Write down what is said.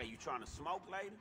Are you trying to smoke lady?